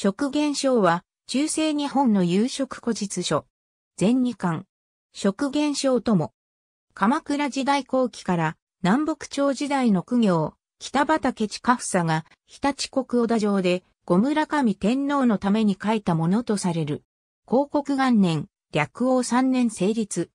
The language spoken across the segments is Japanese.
食現象は、中世日本の有食古実書。全二巻。食現象とも。鎌倉時代後期から南北朝時代の苦行、北畠近房が日立国小田城で五村上天皇のために書いたものとされる。広告元年、略王三年成立。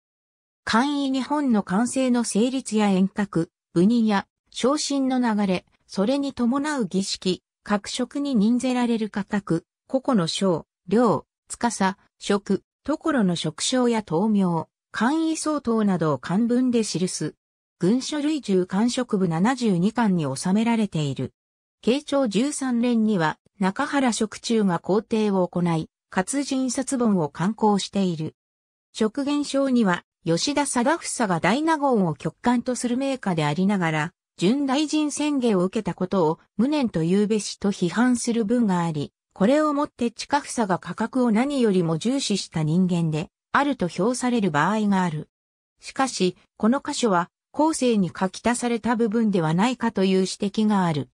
簡易日本の完成の成立や遠隔、部人や昇進の流れ、それに伴う儀式、各職に任ぜられる価格、個々の章、量、司、職、ところの職称や豆名、簡易相当などを漢文で記す。軍書類中官職部72巻に収められている。慶長13年には中原職中が皇帝を行い、活人札本を刊行している。職言書には吉田貞房が大納言を極官とする名家でありながら、準大臣宣言を受けたことを無念と言うべしと批判する文があり、これをもって近房が価格を何よりも重視した人間で、あると評される場合がある。しかし、この箇所は、後世に書き足された部分ではないかという指摘がある。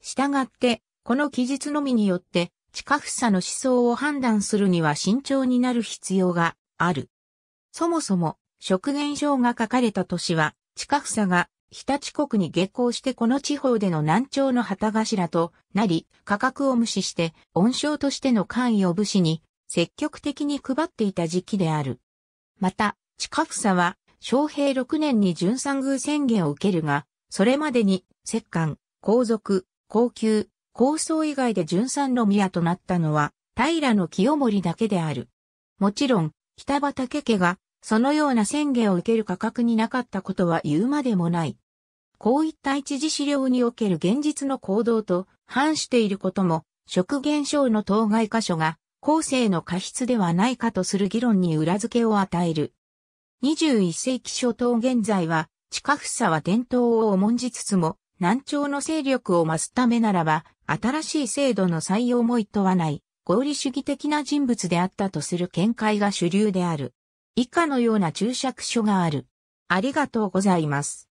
したがって、この記述のみによって、近房の思想を判断するには慎重になる必要がある。そもそも、食言書が書かれた年は、近房が日立国に下校してこの地方での南朝の旗頭となり、価格を無視して、恩賞としての官位を武士に積極的に配っていた時期である。また、近房は、昌平6年に準三宮宣言を受けるが、それまでに、石棺、皇族、高級、高層以外で準三の宮となったのは、平の清盛だけである。もちろん、北畠家が、そのような宣言を受ける価格になかったことは言うまでもない。こういった一次資料における現実の行動と反していることも、食現象の当該箇所が後世の過失ではないかとする議論に裏付けを与える。21世紀初頭現在は、近房は伝統を重んじつつも、南朝の勢力を増すためならば、新しい制度の採用も厭わない、合理主義的な人物であったとする見解が主流である。以下のような注釈書がある。ありがとうございます。